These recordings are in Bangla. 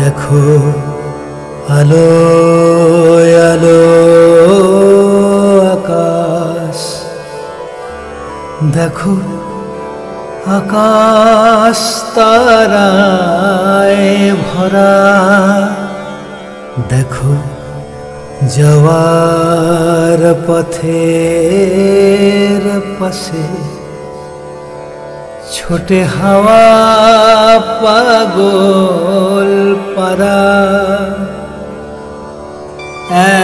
দেখো আলো আলো আকাশ দেখো আকাশ তারায় ভরা দেখো যাওয়ার পথের পাশে ছোটে হাওয়া পাগল পারা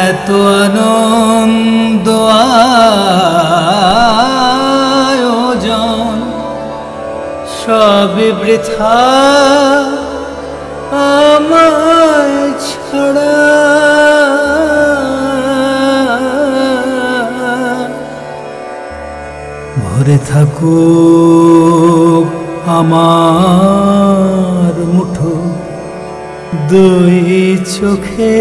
এত আনন্দ আয়োজন সবই বৃথা আমায় ছড়া। ভরে থাকুক আমার মুঠো দুই চোখে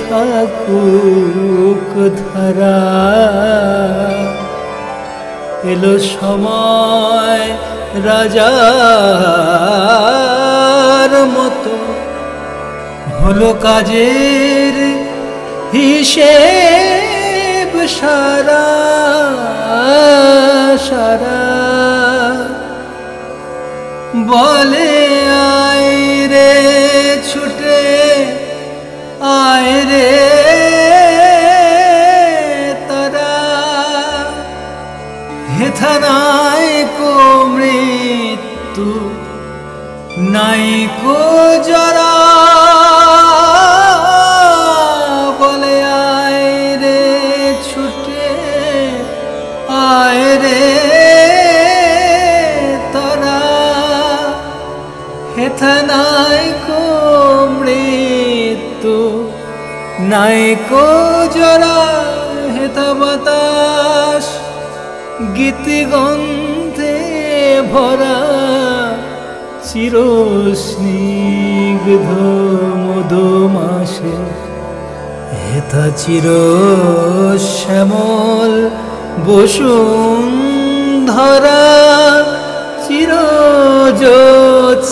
থাকুক ধারা। এলো সময় রাজার মতো। হলো কাজের হিসেব সারা সারা। বলে আয় রে ছুটে আয় রে তারা। হেথানায় কো মৃত্যু নাই কো জরা। হেথা নাই কো মৃত্যু, নাই কো জরা হেথা বাতাস গীতি গন্ধে ভরা চির স্নিগ্ধ মধুমাসে। হেথা চির শ্যামল বসুন্ধরা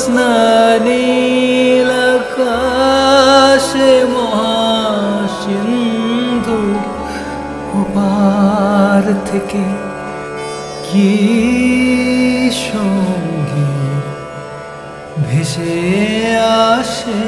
জ্যোৎস্না নীল আকাশে মহাসিন্ধু ওপার থেকে কি সংগীত ভেসে আসে?